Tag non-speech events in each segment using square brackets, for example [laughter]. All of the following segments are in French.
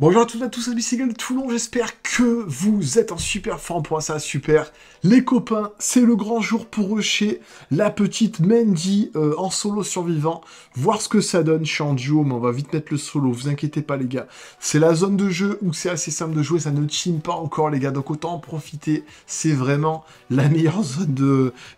Bonjour à toutes et à tous, c'est Bicycle de Toulon, j'espère que vous êtes en super forme pour ça, super. Les copains, c'est le grand jour pour rusher la petite Mandy euh, en solo survivant, voir ce que ça donne, je suis en duo, mais on va vite mettre le solo, vous inquiétez pas les gars. C'est la zone de jeu où c'est assez simple de jouer, ça ne team pas encore les gars, donc autant en profiter, c'est vraiment la meilleure [laughs] zone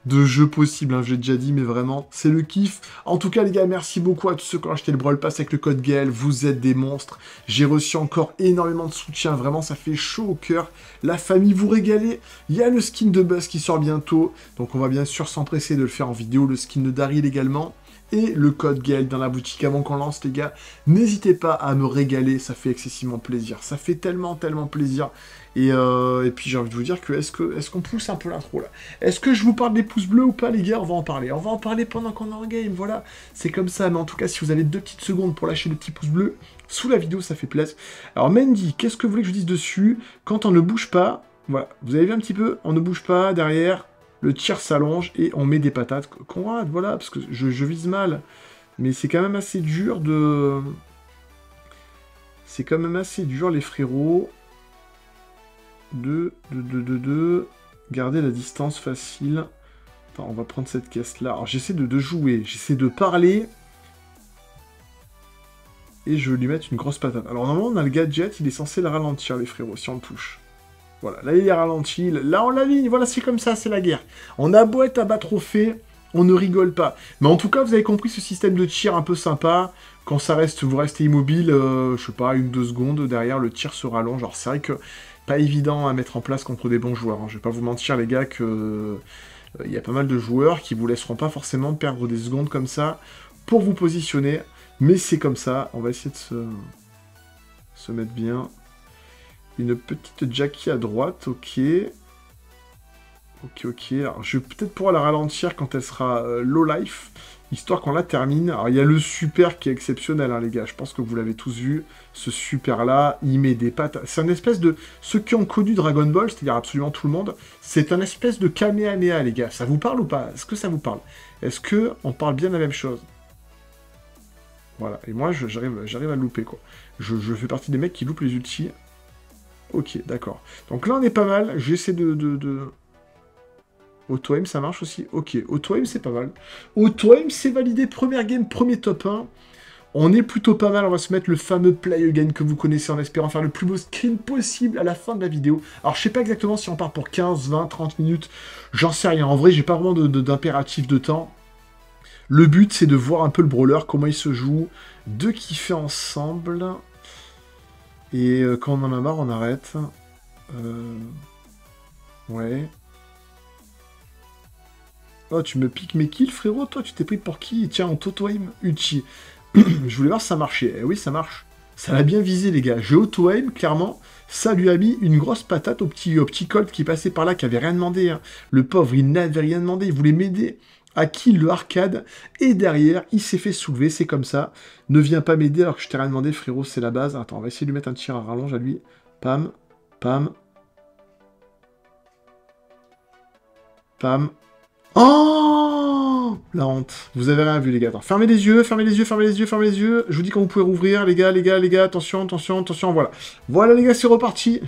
de, jeu possible, hein, j'ai déjà dit, mais vraiment, c'est le kiff. En tout cas les gars, merci beaucoup à tous ceux qui ont acheté le Brawl Pass avec le code Gaël, vous êtes des monstres, j'ai reçu encore encore énormément de soutien, vraiment ça fait chaud au cœur. La famille vous régalez. Il y a le skin de Buzz qui sort bientôt, donc on va bien sûr s'empresser de le faire en vidéo, le skin de Daryl également et le code GAEL dans la boutique avant qu'on lance les gars. N'hésitez pas à me régaler, ça fait excessivement plaisir. Ça fait tellement, tellement plaisir. Et, euh, et puis j'ai envie de vous dire que est-ce que est-ce qu'on pousse un peu l'intro là? Est-ce que je vous parle des pouces bleus ou pas les gars? On va en parler. On va en parler pendant qu'on est en game, voilà. C'est comme ça, mais en tout cas si vous avez deux petites secondes pour lâcher le petit pouce bleu, sous la vidéo, ça fait plaisir. Alors Mandy, qu'est-ce que vous voulez que je dise dessus? Quand on ne bouge pas, voilà, vous avez vu un petit peu? On ne bouge pas, derrière, le tir s'allonge et on met des patates. Conrad, voilà, parce que je, vise mal. Mais c'est quand même assez dur de... C'est quand même assez dur, les frérots, de, de, de, de, de garder la distance facile. Attends, on va prendre cette caisse-là. Alors, j'essaie de, de jouer, j'essaie de parler, et je vais lui mettre une grosse patate. Alors normalement, on a le gadget, il est censé le ralentir, les frérots, si on le touche. Voilà, là il est ralenti, là on la ligne, voilà, c'est comme ça, c'est la guerre. On a beau être à bas trophée, on ne rigole pas. Mais en tout cas, vous avez compris ce système de tir un peu sympa. Quand ça reste, vous restez immobile, euh, je sais pas, une, deux secondes, derrière le tir se rallonge. Alors c'est vrai que pas évident à mettre en place contre des bons joueurs. Hein. Je vais pas vous mentir les gars que euh, il y a pas mal de joueurs qui vous laisseront pas forcément perdre des secondes comme ça pour vous positionner. Mais c'est comme ça, on va essayer de se, se mettre bien. Une petite Jackie à droite, ok. Ok, ok. Alors, je vais peut-être pouvoir la ralentir quand elle sera euh, low life, histoire qu'on la termine. Alors, il y a le super qui est exceptionnel, hein, les gars. Je pense que vous l'avez tous vu. Ce super-là, il met des pattes. C'est un espèce de... Ceux qui ont connu Dragon Ball, c'est-à-dire absolument tout le monde, c'est un espèce de Kamehameha, les gars. Ça vous parle ou pas? Est-ce que ça vous parle? Est-ce que on parle bien de la même chose? Voilà, et moi j'arrive à louper quoi. Je, fais partie des mecs qui loupent les ultis. Ok, d'accord. Donc là on est pas mal, j'essaie de... de, de... Auto-aim ça marche aussi Ok, auto-aim c'est pas mal. Auto-aim c'est validé, première game, premier top 1. On est plutôt pas mal, on va se mettre le fameux play again que vous connaissez en espérant faire le plus beau screen possible à la fin de la vidéo. Alors je sais pas exactement si on part pour 15, 20, 30 minutes, j'en sais rien. En vrai j'ai pas vraiment d'impératif de temps. Le but, c'est de voir un peu le brawler, comment il se joue, de kiffer ensemble. Et euh, quand on en a marre, on arrête. Euh, ouais. Oh, tu me piques mes kills, frérot Toi, tu t'es pris pour qui? Tiens, on t'auto-aim Uchi. [clears throat] Je voulais voir si ça marchait. Eh oui, ça marche. Ça l'a bien visé, les gars. J'ai auto-aim, clairement. Ça lui a mis une grosse patate au petit, au petit Colt qui passait par là, qui avait rien demandé. Hein. Le pauvre, il n'avait rien demandé. Il voulait m'aider à qui le arcade, et derrière, il s'est fait soulever, c'est comme ça. Ne viens pas m'aider alors que je t'ai rien demandé, frérot, c'est la base. Attends, on va essayer de lui mettre un tir à rallonge à lui. Pam, pam. Pam. Oh La honte. Vous avez rien vu, les gars. Fermez les yeux, fermez les yeux, fermez les yeux, fermez les yeux. Je vous dis quand vous pouvez rouvrir, les gars, les gars, les gars. Attention, attention, attention, voilà. Voilà, les gars, c'est reparti.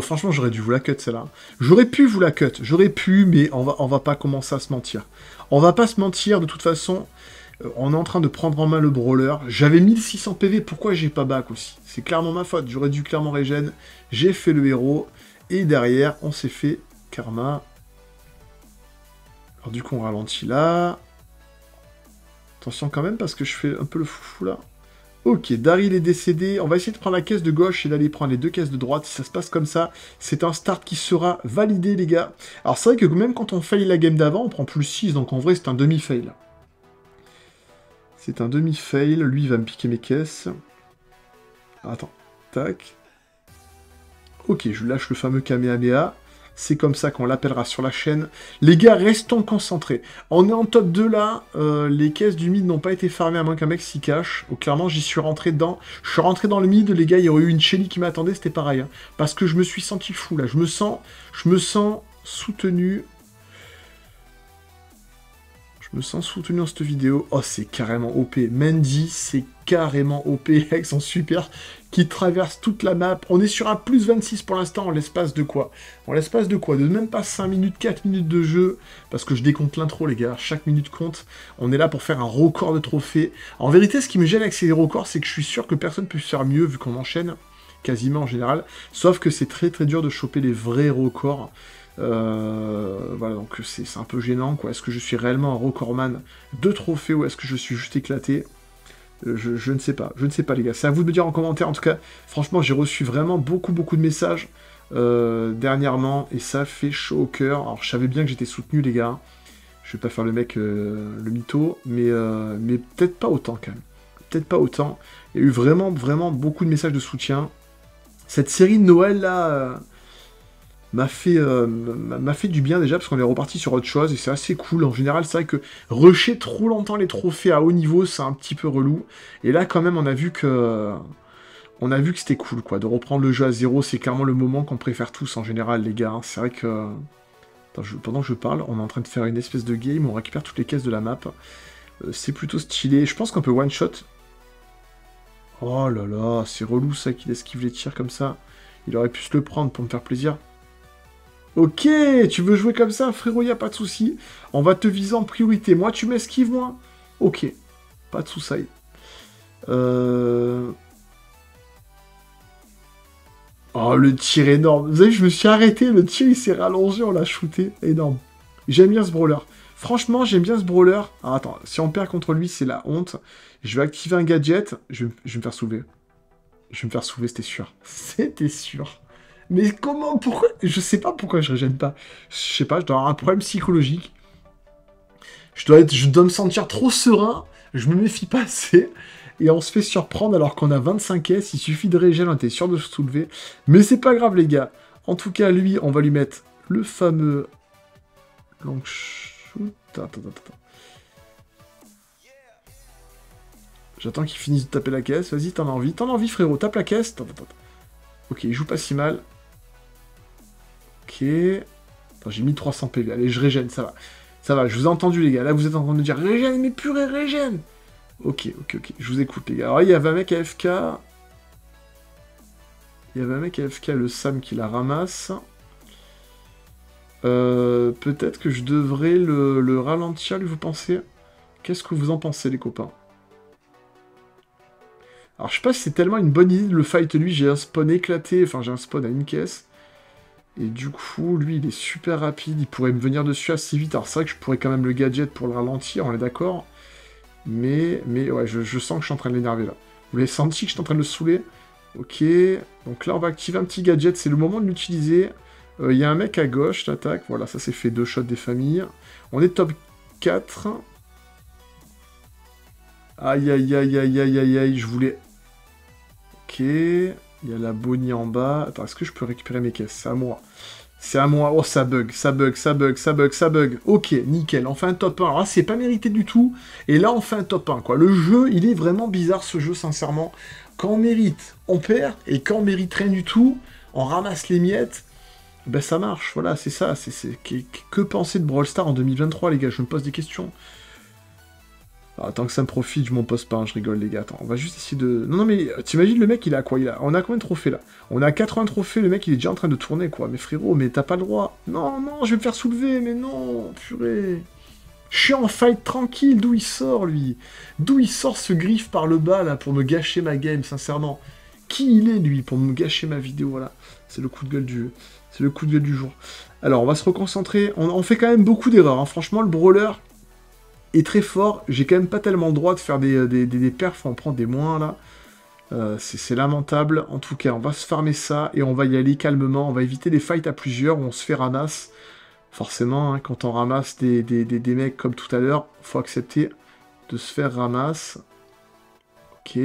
Franchement, j'aurais dû vous la cut, celle-là. J'aurais pu vous la cut, j'aurais pu, mais on va, on va pas commencer à se mentir. On va pas se mentir, de toute façon, euh, on est en train de prendre en main le brawler. J'avais 1600 PV, pourquoi j'ai pas back aussi? C'est clairement ma faute, j'aurais dû clairement régène. J'ai fait le héros, et derrière, on s'est fait karma. Alors du coup, on ralentit là. Attention quand même, parce que je fais un peu le foufou là. Ok, Daryl est décédé. On va essayer de prendre la caisse de gauche et d'aller prendre les deux caisses de droite. Si ça se passe comme ça, c'est un start qui sera validé, les gars. Alors, c'est vrai que même quand on fail la game d'avant, on prend plus 6, donc en vrai, c'est un demi-fail. C'est un demi-fail. Lui, il va me piquer mes caisses. Attends. Tac. Ok, je lâche le fameux Kamehameha. C'est comme ça qu'on l'appellera sur la chaîne. Les gars, restons concentrés. On est en top 2 là. Euh, les caisses du mid n'ont pas été farmées à moins qu'un mec s'y cache. Oh, clairement, j'y suis rentré dedans. Je suis rentré dans le mid, les gars. Il y aurait eu une Shelly qui m'attendait, c'était pareil. Hein. parce que je me suis senti fou là. Je me sens, je me sens soutenu. Je me sens soutenu dans cette vidéo. Oh, c'est carrément OP. Mandy, c'est carrément OP [laughs] avec son super qui traverse toute la map. On est sur un plus 26 pour l'instant en l'espace de quoi? En l'espace de quoi? De même pas 5 minutes, 4 minutes de jeu, parce que je décompte l'intro les gars, chaque minute compte. On est là pour faire un record de trophées. En vérité, ce qui me gêne avec ces records, c'est que je suis sûr que personne peut faire mieux vu qu'on enchaîne quasiment en général. Sauf que c'est très très dur de choper les vrais records. Euh, voilà, donc c'est un peu gênant, quoi. Est-ce que je suis réellement un recordman de trophées ou est-ce que je suis juste éclaté? Euh, je, ne sais pas, je ne sais pas les gars. C'est à vous de me dire en commentaire. En tout cas, franchement, j'ai reçu vraiment beaucoup beaucoup de messages euh, dernièrement et ça fait chaud au cœur. Alors, je savais bien que j'étais soutenu les gars. Je vais pas faire le mec le mytho, mais, mais peut-être pas autant quand même. Peut-être pas autant. Il y a eu vraiment vraiment beaucoup de messages de soutien. Cette série de Noël là m'a fait, euh, fait du bien déjà parce qu'on est reparti sur autre chose et c'est assez cool. En général, c'est vrai que rusher trop longtemps les trophées à haut niveau, c'est un petit peu relou. Et là, quand même, on a vu que on a vu que c'était cool, quoi. De reprendre le jeu à zéro, c'est clairement le moment qu'on préfère tous en général, les gars. C'est vrai que pendant que je parle, on est en train de faire une espèce de game on récupère toutes les caisses de la map. Euh, c'est plutôt stylé. Je pense qu'on peut one shot. Oh là là, c'est relou ça qu'il esquive les tirs comme ça. Il aurait pu se le prendre pour me faire plaisir. Ok, tu veux jouer comme ça, frérot, y a pas de souci. On va te viser en priorité. Moi, tu m'esquives, moi Ok, pas de souci. Euh... Oh, le tir énorme. Vous savez, je me suis arrêté, le tir, il s'est rallongé, on l'a shooté. Énorme. J'aime bien ce brawler. Franchement, j'aime bien ce brawler. Alors, attends, si on perd contre lui, c'est la honte. Je vais activer un gadget. Je vais, je vais me faire soulever. Je vais me faire soulever, c'était sûr. [laughs] C'était sûr. Mais comment Pourquoi Je sais pas pourquoi je régène pas. Je sais pas, je dois avoir un problème psychologique. Je dois, être, je dois me sentir trop serein. Je me méfie pas assez. Et on se fait surprendre alors qu'on a 25 S. Il suffit de régène, on était sûr de se soulever. Mais c'est pas grave, les gars. En tout cas, lui, on va lui mettre le fameux long shoot. Attends, attends, attends. J'attends qu'il finisse de taper la caisse. Vas-y, t'en as envie. T'en as envie, frérot. Tape la caisse. Attends, attends. Ok, il joue pas si mal. J'ai mis 300 PV. Allez, je régène, ça va. Ça va, je vous ai entendu, les gars. Là, vous êtes en train de dire régène, mais purée, régène Ok, ok, ok. Je vous écoute, les gars. Alors, il y avait un mec AFK. Il y avait un mec AFK, le Sam, qui la ramasse. Euh, peut-être que je devrais le, le ralentir, lui, vous pensez? Qu'est-ce que vous en pensez, les copains? Alors je sais pas si c'est tellement une bonne idée de le fight lui, j'ai un spawn éclaté, enfin j'ai un spawn à une caisse. Et du coup, lui, il est super rapide, il pourrait me venir dessus assez vite. Alors c'est vrai que je pourrais quand même le gadget pour le ralentir, on est d'accord. Mais, mais ouais, je, sens que je suis en train de l'énerver là. Vous l'avez senti que je suis en train de le saouler? Ok, donc là on va activer un petit gadget, c'est le moment de l'utiliser. Euh, il y a un mec à gauche, l'attaque, voilà, ça c'est fait deux shots des familles. On est top 4. Aïe aïe aïe aïe aïe aïe aïe, je voulais Ok. Il y a la Bonnie en bas. Attends, est-ce que je peux récupérer mes caisses? C'est à moi. C'est à moi. Oh, ça bug, ça bug, ça bug, ça bug, ça bug. Ok, nickel. On fait un top 1. Alors là, c'est pas mérité du tout. Et là, on fait un top 1, quoi. Le jeu, il est vraiment bizarre, ce jeu, sincèrement. Quand on mérite, on perd. Et quand on mérite rien du tout, on ramasse les miettes. Ben, ça marche. Voilà, c'est ça. C'est, Que penser de Brawl Stars en 2023, les gars? Je me pose des questions. Ah, tant que ça me profite, je m'en pose pas, hein, je rigole les gars. Attends, on va juste essayer de... Non, non, mais t'imagines le mec, il a quoi il a... On a combien de trophées là? On a 80 trophées, le mec il est déjà en train de tourner quoi. Mais frérot, mais t'as pas le droit. Non, non, je vais me faire soulever, mais non, purée. Je suis en fight tranquille, d'où il sort lui? D'où il sort ce griffe par le bas là pour me gâcher ma game, sincèrement? Qui il est lui pour me gâcher ma vidéo, voilà. C'est le coup de gueule du... C'est le coup de gueule du jour. Alors, on va se reconcentrer. On, fait quand même beaucoup d'erreurs. Hein. Franchement, le brawler, est très fort. J'ai quand même pas tellement le droit de faire des, des, des, perfs, on prend des moins là. Euh, c'est lamentable. En tout cas, on va se farmer ça et on va y aller calmement. On va éviter les fights à plusieurs où on se fait ramasse. Forcément, hein, quand on ramasse des, des, des, mecs comme tout à l'heure, faut accepter de se faire ramasse. Ok.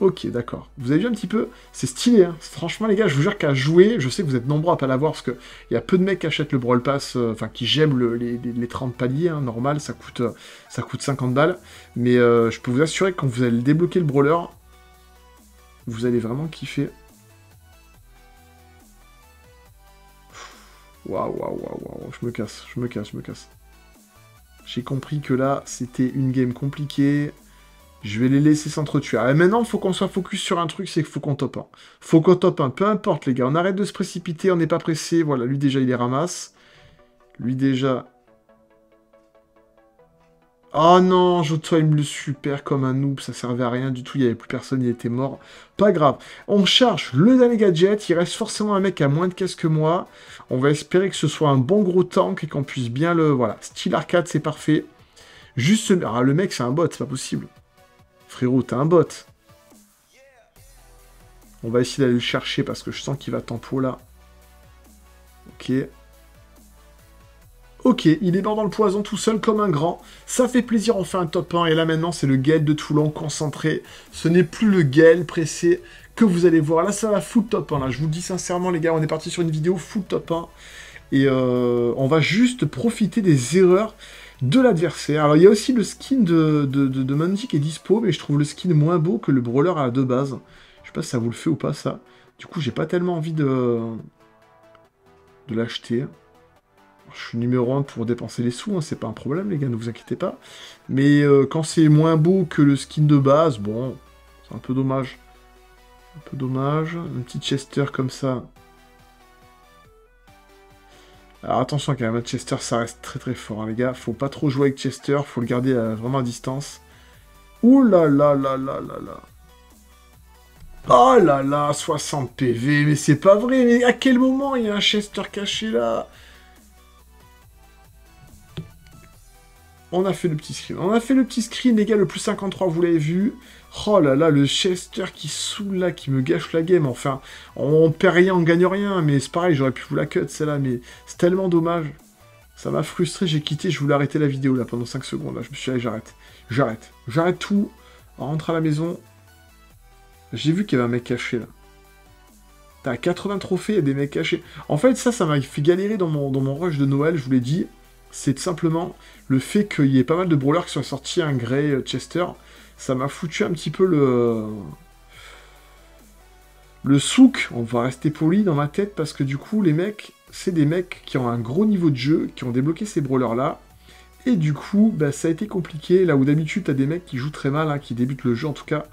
Ok, d'accord. Vous avez vu un petit peu? C'est stylé, hein Franchement, les gars, je vous jure qu'à jouer, je sais que vous êtes nombreux à pas l'avoir, parce qu'il y a peu de mecs qui achètent le Brawl Pass, euh, enfin, qui j'aiment les, 30 paliers, hein, normal, ça coûte, euh, ça coûte 50 balles. Mais euh, je peux vous assurer que quand vous allez débloquer le Brawler, vous allez vraiment kiffer. Waouh, waouh, waouh, waouh, je me casse, je me casse, je me casse. J'ai compris que là, c'était une game compliquée. Je vais les laisser s'entretuer. Et maintenant, il faut qu'on soit focus sur un truc, c'est qu'il faut qu'on top 1. faut qu'on top 1. Peu importe, les gars. On arrête de se précipiter, on n'est pas pressé. Voilà, lui déjà, il les ramasse. Lui déjà, Oh non, il me le super comme un noob, ça servait à rien du tout, il n'y avait plus personne, il était mort. Pas grave. On charge le dernier gadget, il reste forcément un mec à moins de caisse que moi. On va espérer que ce soit un bon gros tank et qu'on puisse bien le... Voilà, style arcade, c'est parfait. Juste... Ah, le mec, c'est un bot, c'est pas possible. Frérot, t'es un bot. On va essayer d'aller le chercher parce que je sens qu'il va tempo là. Ok. Ok, il est mort dans le poison tout seul comme un grand. Ça fait plaisir, on fait un top 1. Et là maintenant, c'est le Gaël de Toulon concentré. Ce n'est plus le Gaël pressé que vous allez voir. Là, ça va full top 1. Là, je vous dis sincèrement, les gars, on est parti sur une vidéo full top 1. Et euh, on va juste profiter des erreurs de l'adversaire. Alors, il y a aussi le skin de, de, de, qui est dispo, mais je trouve le skin moins beau que le brawler à deux base. Je sais pas si ça vous le fait ou pas, ça. Du coup, j'ai pas tellement envie de, de l'acheter. Je suis numéro 1 pour dépenser les sous, hein, c'est pas un problème les gars, ne vous inquiétez pas. Mais euh, quand c'est moins beau que le skin de base, bon, c'est un peu dommage. Un peu dommage. Un petit Chester comme ça. Alors attention quand même, Chester ça reste très très fort hein, les gars. Faut pas trop jouer avec Chester, faut le garder vraiment à distance. Ouh là là là là là là. Oh là là, 60 PV, mais c'est pas vrai, mais à quel moment il y a un Chester caché là? On a fait le petit screen. On a fait le petit screen, les gars, le plus 53, vous l'avez vu. Oh là là, le Chester qui saoule là, qui me gâche la game. Enfin, on perd rien, on gagne rien, mais c'est pareil, j'aurais pu vous la cut, celle-là, mais c'est tellement dommage. Ça m'a frustré, j'ai quitté, je voulais arrêter la vidéo là pendant 5 secondes. Là. Je me suis dit, j'arrête. J'arrête. J'arrête tout. On rentre à la maison. J'ai vu qu'il y avait un mec caché là. T'as 80 trophées, il y a des mecs cachés. En fait, ça, ça m'a fait galérer dans mon, dans mon rush de Noël, je vous l'ai dit c'est simplement le fait qu'il y ait pas mal de brawlers qui sont sortis un Grey euh, Chester. Ça m'a foutu un petit peu le... Le souk, on va rester poli dans ma tête, parce que du coup, les mecs, c'est des mecs qui ont un gros niveau de jeu, qui ont débloqué ces brawlers-là, et du coup, bah, ça a été compliqué, là où d'habitude, t'as des mecs qui jouent très mal, hein, qui débutent le jeu en tout cas,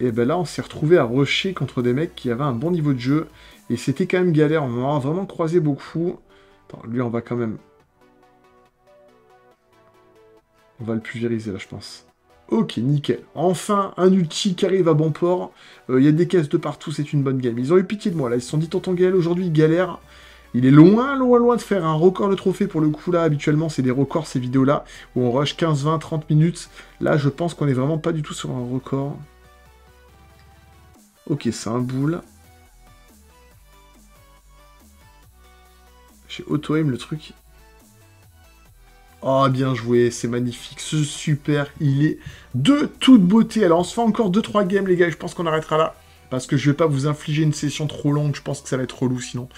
et ben là, on s'est retrouvé à rusher contre des mecs qui avaient un bon niveau de jeu, et c'était quand même galère, on en a vraiment croisé beaucoup. Attends, lui, on va quand même On va le pulvériser là, je pense. Ok, nickel. Enfin, un ulti qui arrive à bon port. Euh, il y a des caisses de partout, c'est une bonne game. Ils ont eu pitié de moi, là. Ils se sont dit, Tonton Gaël, aujourd'hui, il galère. Il est loin, loin, loin de faire un record de trophée pour le coup, là. Habituellement, c'est des records, ces vidéos-là, où on rush 15, 20, 30 minutes. Là, je pense qu'on est vraiment pas du tout sur un record. Ok, c'est un boule. J'ai auto-aim le truc. Oh, bien joué, c'est magnifique, ce super, il est de toute beauté. Alors, on se fait encore 2-3 games, les gars, je pense qu'on arrêtera là. Parce que je vais pas vous infliger une session trop longue, je pense que ça va être relou sinon.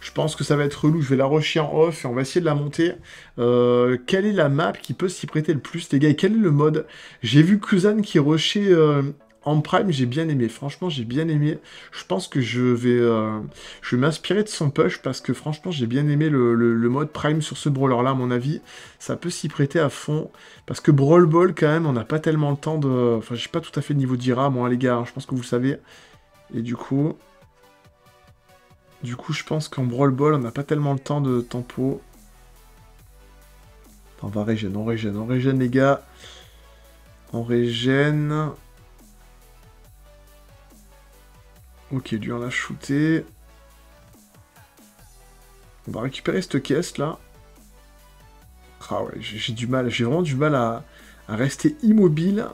Je pense que ça va être relou, je vais la rusher en off et on va essayer de la monter. Euh, quelle est la map qui peut s'y prêter le plus, les gars Et quel est le mode? J'ai vu Kuzan qui rushait euh, en prime, j'ai bien aimé. Franchement, j'ai bien aimé. Je pense que je vais, euh, je vais m'inspirer de son push parce que franchement, j'ai bien aimé le, mode prime sur ce brawler-là, à mon avis. Ça peut s'y prêter à fond. Parce que Brawl Ball, quand même, on n'a pas tellement le temps de... Enfin, j'ai pas tout à fait le niveau d'Ira, moi, les gars. Hein, je pense que vous le savez. Et du coup... Du coup, je pense qu'en Brawl Ball, on n'a pas tellement le temps de tempo. On va régène, on régène, on régène, les gars. On régène... Ok, lui on a shooté. On va récupérer cette caisse là. Ah ouais, j'ai du mal, j'ai vraiment du mal à, rester immobile.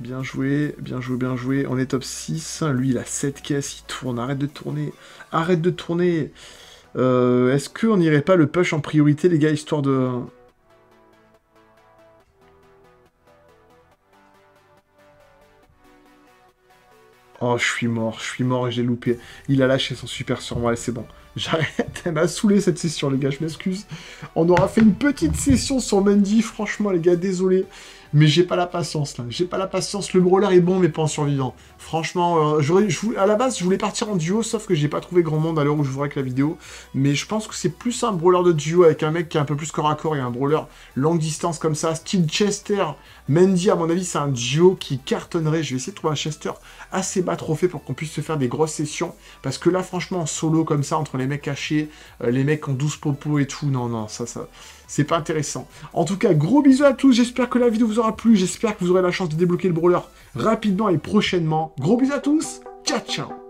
Bien joué, bien joué, bien joué. On est top 6. Lui, il a 7 caisses, il tourne. Arrête de tourner. Arrête de tourner. Euh, est-ce qu'on n'irait pas le push en priorité, les gars, histoire de... Oh, je suis mort, je suis mort et j'ai loupé. Il a lâché son super sur moi et c'est bon. [laughs] J'arrête, elle m'a saoulé cette session, les gars, je m'excuse. On aura fait une petite session sur Mendy, franchement, les gars, désolé. Mais j'ai pas la patience là. J'ai pas la patience. Le brawler est bon, mais pas en survivant. Franchement, euh, à la base, je voulais partir en duo, sauf que j'ai pas trouvé grand monde à l'heure où je voudrais que la vidéo. Mais je pense que c'est plus un brawler de duo avec un mec qui est un peu plus corps à corps et un brawler longue distance comme ça, style Chester. Mendy, à mon avis, c'est un duo qui cartonnerait. Je vais essayer de trouver un Chester assez bas trophée pour qu'on puisse se faire des grosses sessions. Parce que là, franchement, en solo comme ça, entre les mecs cachés, euh, les mecs en 12 popos et tout, non, non, ça, ça, c'est pas intéressant. En tout cas, gros bisous à tous, j'espère que la vidéo vous aura plu, j'espère que vous aurez la chance de débloquer le brawler rapidement et prochainement. Gros bisous à tous, ciao ciao